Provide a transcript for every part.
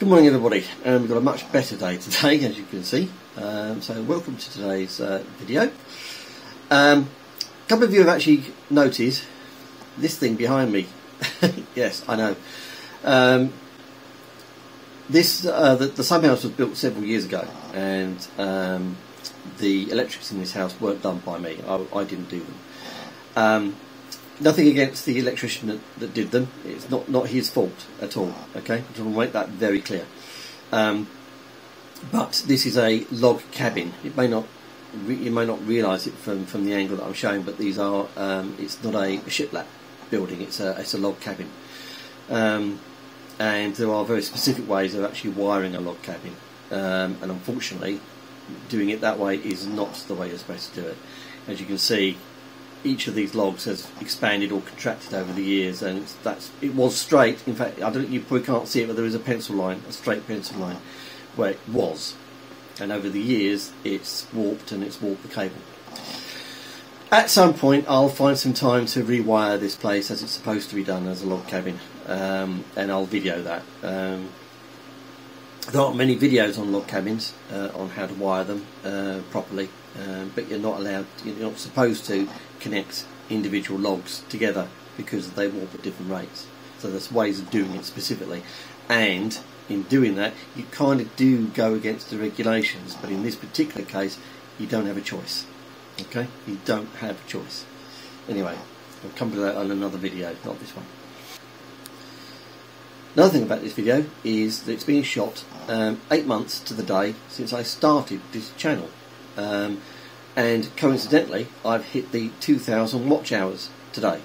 Good morning everybody, um, we've got a much better day today as you can see, um, so welcome to today's uh, video. Um, a couple of you have actually noticed this thing behind me, yes I know. Um, this uh, the, the same house was built several years ago and um, the electrics in this house weren't done by me, I, I didn't do them. Nothing against the electrician that, that, did them. It's not, not his fault at all. Okay, I want to make that very clear. Um, but this is a log cabin. It may not you may not realise it from, from the angle that I'm showing, but these are um, it's not a shiplap building. It's a it's a log cabin, um, and there are very specific ways of actually wiring a log cabin. Um, and unfortunately, doing it that way is not the way you're supposed to do it. As you can see, each of these logs has expanded or contracted over the years, and that's it was straight. In fact, I don't you probably can't see it, but there is a pencil line, a straight pencil line, where it was, and over the years it's warped and it's warped the cable. At some point, I'll find some time to rewire this place as it's supposed to be done as a log cabin, um, and I'll video that. Um, there aren't many videos on log cabins uh, on how to wire them uh, properly, um, but you're not allowed, you're not supposed to connect individual logs together because they warp at different rates. So there's ways of doing it specifically, and in doing that, you kind of do go against the regulations. But in this particular case, you don't have a choice. Okay, you don't have a choice. Anyway, I'll come to that on another video, not this one. Another thing about this video is that it's been shot um, eight months to the day since I started this channel. Um, and coincidentally, I've hit the 2,000 watch hours today.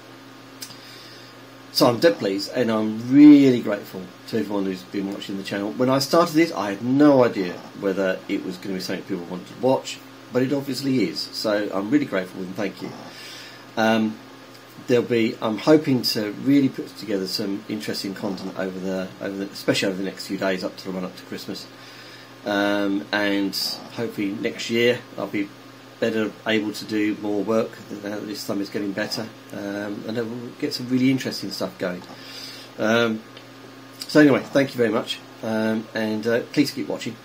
So I'm dead pleased and I'm really grateful to everyone who's been watching the channel. When I started this, I had no idea whether it was going to be something people wanted to watch, but it obviously is. So I'm really grateful and thank you. Um, there'll be. I'm hoping to really put together some interesting content over the, over the especially over the next few days up to the run up to Christmas, um, and hopefully next year I'll be better able to do more work. That this summer is getting better, um, and we'll get some really interesting stuff going. Um, so anyway, thank you very much, um, and uh, please keep watching.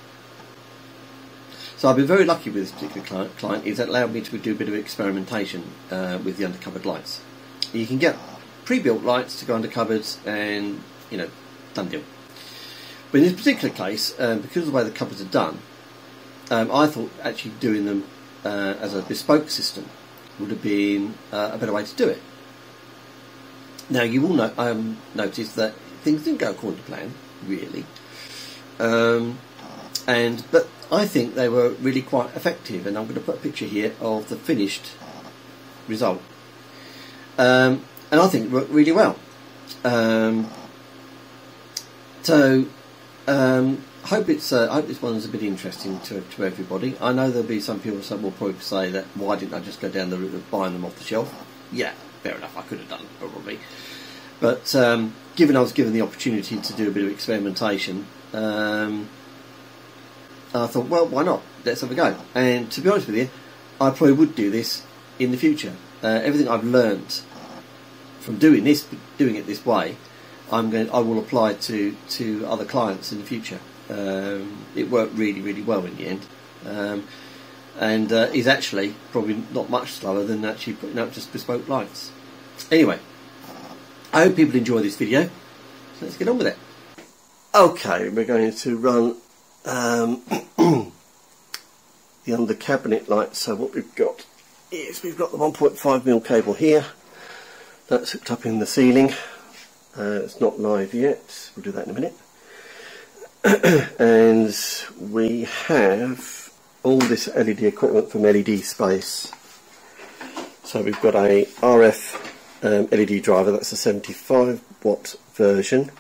So I've been very lucky with this particular client. client is allowed me to do a bit of experimentation uh, with the undercovered lights. You can get pre-built lights to go under cupboards and, you know, done deal. But in this particular case, um, because of the way the cupboards are done, um, I thought actually doing them uh, as a bespoke system would have been uh, a better way to do it. Now you will no- um, notice that things didn't go according to plan, really. Um, and but I think they were really quite effective, and I'm going to put a picture here of the finished result. Um, and I think it worked really well. Um, so, um, I hope it's uh, hope this one is a bit interesting to, to everybody. I know there'll be some people that will probably say that why didn't I just go down the route of buying them off the shelf? Yeah, fair enough. I could have done probably, but um, given I was given the opportunity to do a bit of experimentation, um, I thought, well, why not? Let's have a go. And to be honest with you, I probably would do this in the future. Uh, everything I've learned from doing this, doing it this way, I'm going. I will apply to to other clients in the future. Um, it worked really, really well in the end, um, and uh, is actually probably not much slower than actually putting up just bespoke lights. Anyway, I hope people enjoy this video. So let's get on with it. Okay, we're going to run um, the under cabinet light. So what we've got is we've got the 1.5mm cable here. That's hooked up in the ceiling. Uh, it's not live yet. We'll do that in a minute. and we have all this LED equipment from LED Space. So we've got a RF um, LED driver, that's a 75 watt version.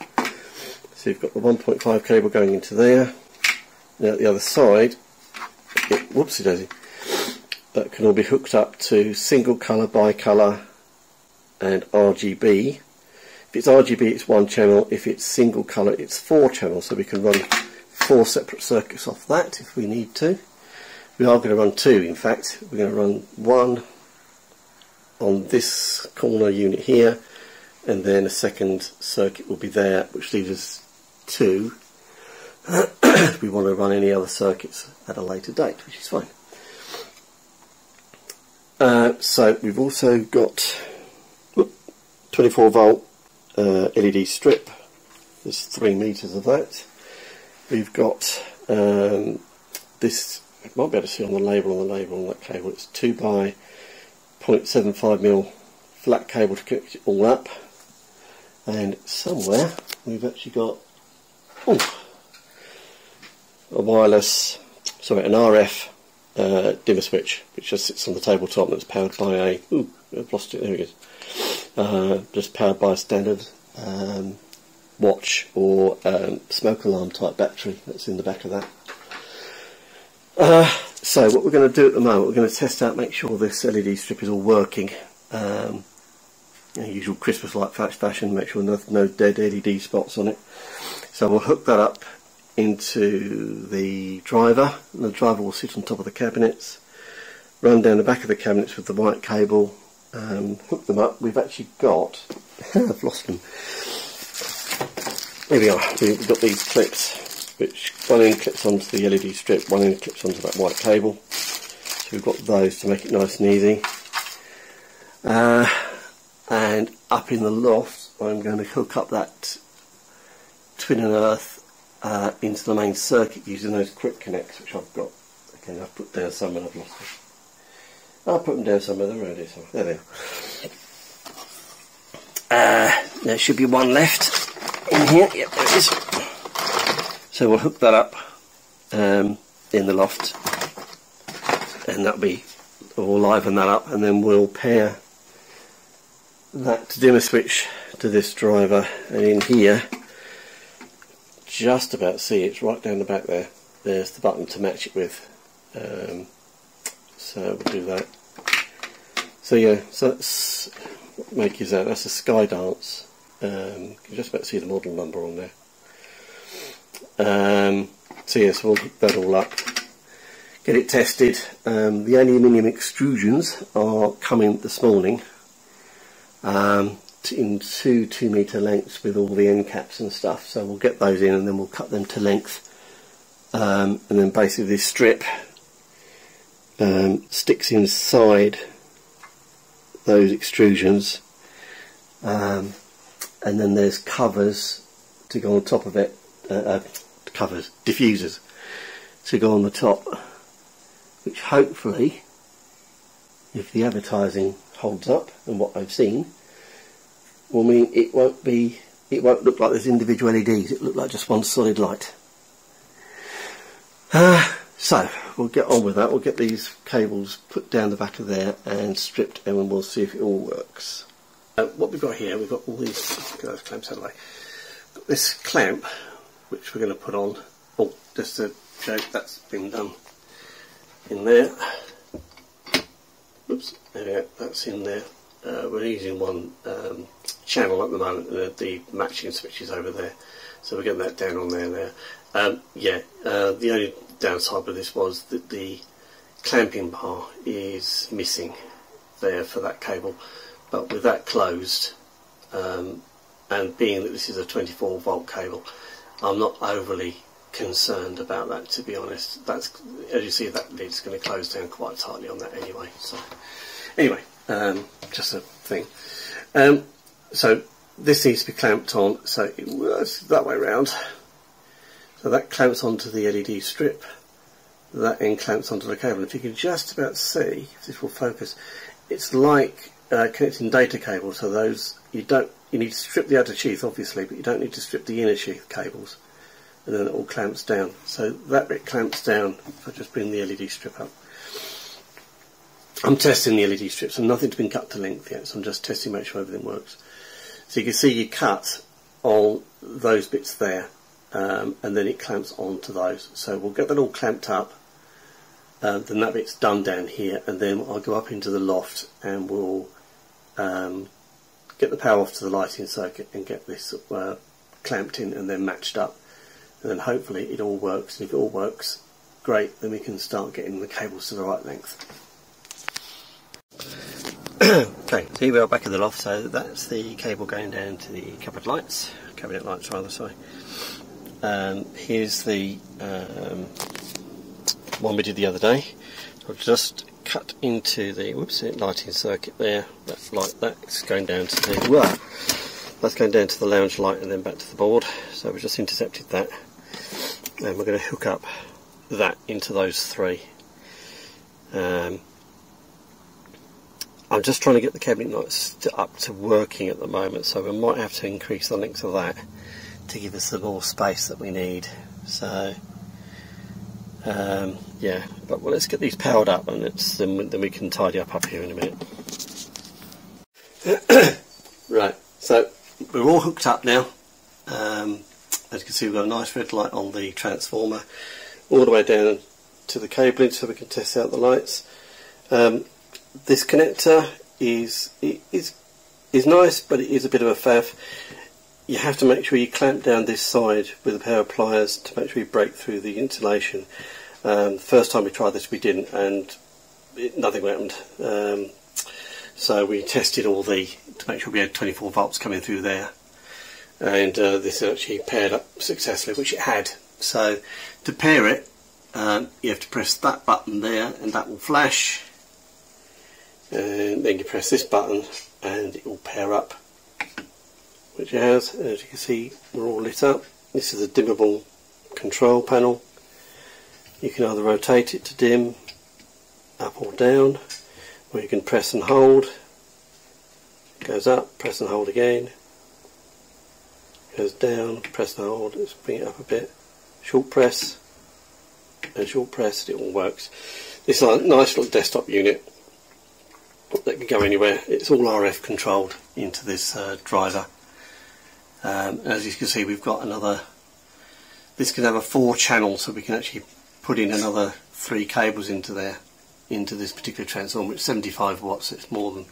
So you've got the 1.5 cable going into there. Now at the other side, it, whoopsie daisy, that can all be hooked up to single colour, bi-colour and RGB. If it's RGB it's one channel, if it's single colour it's four channels, so we can run four separate circuits off that if we need to. We are going to run two in fact, we're going to run one on this corner unit here and then a second circuit will be there which leaves us two we want to run any other circuits at a later date, which is fine. Uh, so we've also got whoop, 24 volt uh, LED strip. There's three meters of that. We've got um, this. You might be able to see on the label on the label on that cable. It's two by 0.75 mil flat cable to connect it all up. And somewhere we've actually got oh, a wireless, sorry, an RF uh, dimmer switch, which just sits on the tabletop that's powered by a, ooh, I've lost it, there it is, uh, just powered by a standard um, watch or um, smoke alarm type battery that's in the back of that. Uh, so what we're going to do at the moment, we're going to test out, make sure this LED strip is all working. Um, you know, usual Christmas light flash fashion, make sure no, no dead LED spots on it. So we'll hook that up into the driver and the driver will sit on top of the cabinets run down the back of the cabinets with the white cable um, hook them up. We've actually got I've lost them. There we are. We've got these clips which one end clips onto the LED strip one end clips onto that white cable. So we've got those to make it nice and easy. Uh, and up in the loft I'm going to hook up that twin and earth uh, into the main circuit using those quick connects which I've got. Again, I've put down some and I've lost them. I'll put them down somewhere, they're around here somewhere. There they are. Uh, there should be one left in here. Yep, there it is. So we'll hook that up um, in the loft and that'll be, we'll liven that up and then we'll pair that dimmer switch to this driver and in here just about see it's right down the back there there's the button to match it with um, so we'll do that. So yeah so that's make is that. That's a Skydance um, you can just about see the model number on there. Um, so yes yeah, so we'll hook that all up. Get it tested. Um, the aluminium extrusions are coming this morning um, in two two metre lengths with all the end caps and stuff. So we'll get those in and then we'll cut them to length. Um, and then basically this strip um, sticks inside those extrusions um, and then there's covers to go on top of it uh, uh, covers, diffusers to go on the top which hopefully if the advertising holds up and what I've seen will mean it won't be it won't look like there's individual LEDs it look like just one solid light. Uh, so we'll get on with that. We'll get these cables put down the back of there and stripped and we'll see if it all works. Uh, what we've got here we've got all these get those clamps out of the way got this clamp which we're going to put on. Oh just a joke that's been done in there. Oops there we go, that's in there. Uh, we're using one um, channel at the moment, the, matching switch is over there, so we're getting that down on there there. Um, yeah, uh, the only downside with this was that the clamping bar is missing there for that cable, but with that closed, um, and being that this is a 24 volt cable, I'm not overly concerned about that to be honest. That's as you see that lid's going to close down quite tightly on that anyway. So anyway, um, just a thing. Um, so this needs to be clamped on, so it works that way around. So that clamps onto the LED strip, that then clamps onto the cable. If you can just about see, if this will focus, it's like uh, connecting data cables. So those you don't you need to strip the outer sheath obviously, but you don't need to strip the inner sheath cables, and then it all clamps down. So that bit clamps down. If I just bring the LED strip up. I'm testing the LED strips and nothing's been cut to length yet, so I'm just testing to make sure everything works. So you can see you cut all those bits there um, and then it clamps onto those. So we'll get that all clamped up, uh, then that bit's done down here and then I'll go up into the loft and we'll um, get the power off to the lighting circuit and get this uh, clamped in and then matched up and then hopefully it all works and if it all works great then we can start getting the cables to the right length. okay, so here we are back in the loft, so that's the cable going down to the cupboard lights, cabinet lights rather, sorry. Um, here's the um, one we did the other day. I've just cut into the whoops lighting circuit there. That light that's going down to the well, that's going down to the lounge light and then back to the board. So we've just intercepted that, and we're going to hook up that into those three. Um, I'm just trying to get the cabinet lights up to working at the moment, so we might have to increase the length of that to give us the more space that we need. So, um, yeah, but well, let's get these powered up and then, then we can tidy up up here in a minute. right, so we're all hooked up now. Um, as you can see, we've got a nice red light on the transformer all the way down to the cabling so we can test out the lights. Um, this connector is is is nice, but it is a bit of a faff you have to make sure you clamp down this side with a pair of pliers to make sure you break through the insulation. Um, first time we tried this we didn't and it, nothing happened. Um, so we tested all the, to make sure we had 24 volts coming through there and uh, this actually paired up successfully, which it had. So to pair it, um, you have to press that button there and that will flash and then you press this button and it will pair up which it has. As you can see, we're all lit up. This is a dimmable control panel. You can either rotate it to dim, up or down, or you can press and hold. It goes up, press and hold again. It goes down, press and hold. Let's bring it up a bit. Short press and short press. It all works. This is a nice little desktop unit that can go anywhere. It's all RF controlled into this uh, driver. Um, as you can see we've got another, this can have a four channel so we can actually put in another three cables into there, into this particular transformer. It's 75 watts, it's more than,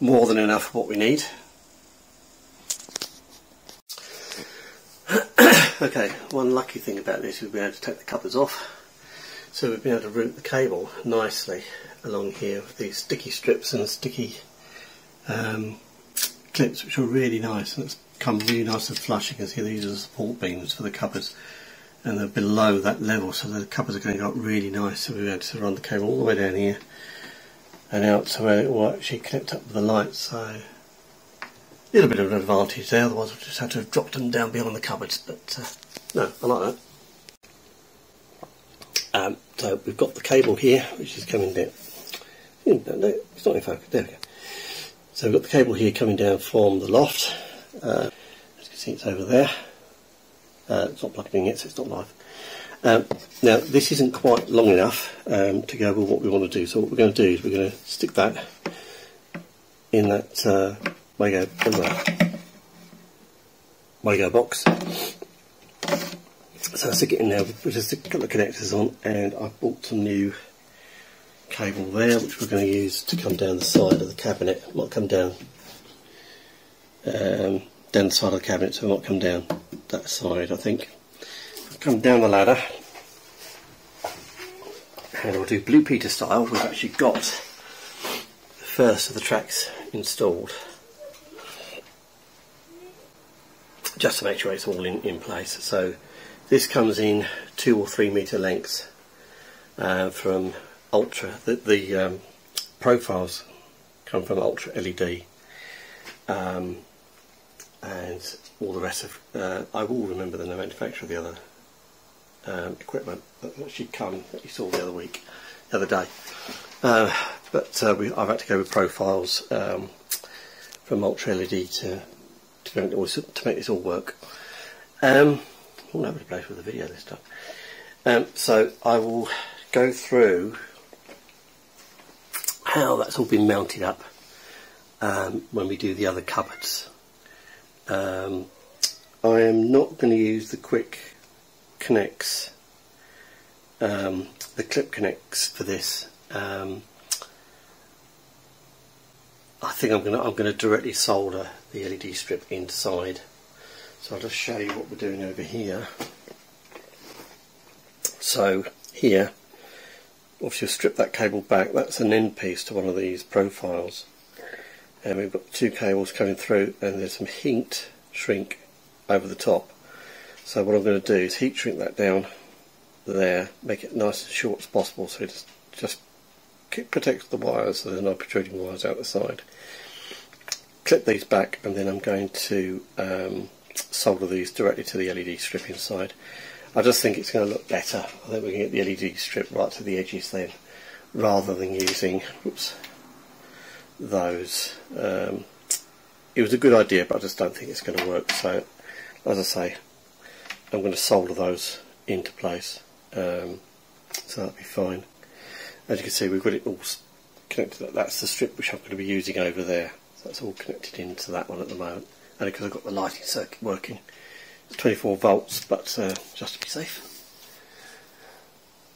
more than enough for what we need. okay, one lucky thing about this is we've been able to take the covers off. So we've been able to route the cable nicely along here with these sticky strips and sticky um, clips which are really nice and it's come really nice and flush. You can see these are the support beams for the cupboards and they're below that level so the cupboards are going to go up really nice so we're able to run the cable all the way down here and out to where it will actually connect up with the lights so a little bit of an advantage there otherwise we'll just have to have dropped them down beyond the cupboards but uh, no I like that. Um, so we've got the cable here which is coming down. No, no, it's not in focus, there we go. So we've got the cable here coming down from the loft uh, see it's over there. Uh, it's not plugged in yet so it's not live. Um, now this isn't quite long enough um, to go with what we want to do so what we're going to do is we're going to stick that in that uh, Wago, Wago box. So I stick it in there with just a couple of connectors on and I bought some new cable there which we're going to use to come down the side of the cabinet. It might come down um, down the side of the cabinet so it not come down that side I think. Come down the ladder and we'll do Blue Peter style. We've actually got the first of the tracks installed just to make sure it's all in, in place. So this comes in two or three metre lengths uh, from Ultra. The, the um, profiles come from Ultra LED. Um, and all the rest of, uh, I will remember the manufacturer of the other um, equipment that actually come that you saw the other week, the other day. Uh, but uh, we, I've had to go with profiles um, from Ultra LED to to make, to make this all work. Um, all over the place with the video this time. Um, so I will go through how that's all been mounted up um, when we do the other cupboards. Um, I am not going to use the quick connects, um, the clip connects for this. Um, I think I'm going to I'm going to directly solder the LED strip inside. So I'll just show you what we're doing over here. So here, obviously, strip that cable back. That's an end piece to one of these profiles and we've got two cables coming through and there's some heat shrink over the top So what I'm going to do is heat shrink that down there, make it nice and short as possible so it just protects the wires so there's no protruding wires out the side. Clip these back and then I'm going to um, solder these directly to the LED strip inside. I just think it's going to look better. I think we can get the LED strip right to the edges then rather than using oops, those. Um, it was a good idea but I just don't think it's going to work so as I say I'm going to solder those into place um, so that'll be fine. As you can see we've got it all connected, that's the strip which I'm going to be using over there. So that's all connected into that one at the moment. And because I've got the lighting circuit working. It's 24 volts but uh, just to be safe.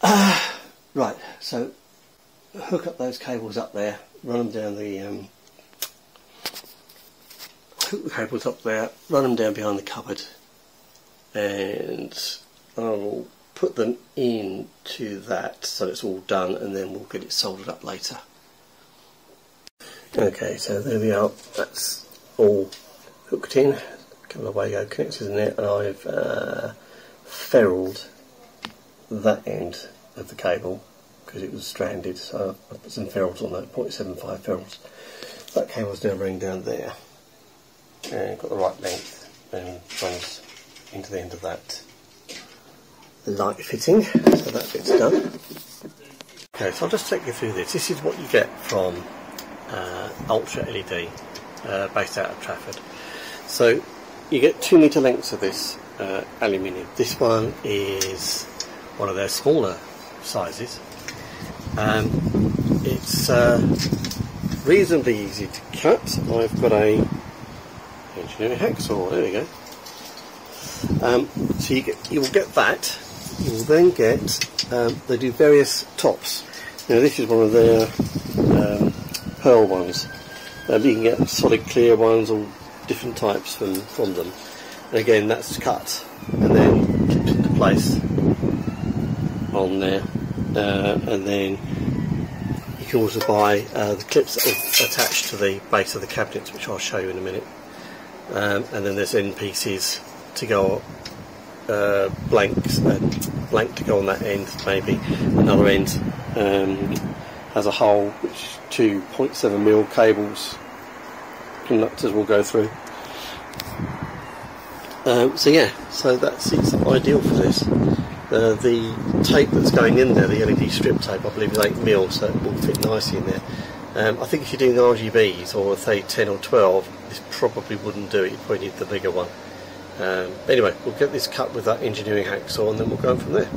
Uh, right, so hook up those cables up there, run them down the um, hook the cables up there, run them down behind the cupboard and I'll put them into that so it's all done and then we'll get it soldered up later. Okay, so there we are, that's all hooked in, a couple of Wago connectors in there and I've uh, that end of the cable because it was stranded so I put some ferrules on that, 0.75 ferrules. That cable's now running down there and got the right length and runs into the end of that light fitting, so that bit's done. Okay, so I'll just take you through this. This is what you get from uh, Ultra LED, uh, based out of Trafford. So you get two metre lengths of this uh, aluminium. This one is one of their smaller sizes. Um, it's uh, reasonably easy to cut. I've got a engineering hacksaw. There we go. Um, so you, get, you will get that you will then get, um, they do various tops. Now this is one of their um, pearl ones. Um, you can get solid clear ones or different types from, from them. And again that's cut and then clipped into place on there. Uh, and then you can also buy uh, the clips that are attached to the base of the cabinets which I'll show you in a minute. Um, and then there's end pieces to go uh, blanks, blank to go on that end maybe. Another end um, has a hole which 2.7 mil cables, conductors will go through. Um, so yeah, so that's it's ideal for this. Uh, the tape that's going in there, the LED strip tape, I believe is 8 mil, so it will fit nicely in there. Um, I think if you're doing RGBs or say 10 or 12, this probably wouldn't do it. You probably need the bigger one. Um, anyway, we'll get this cut with that engineering hacksaw and then we'll go from there.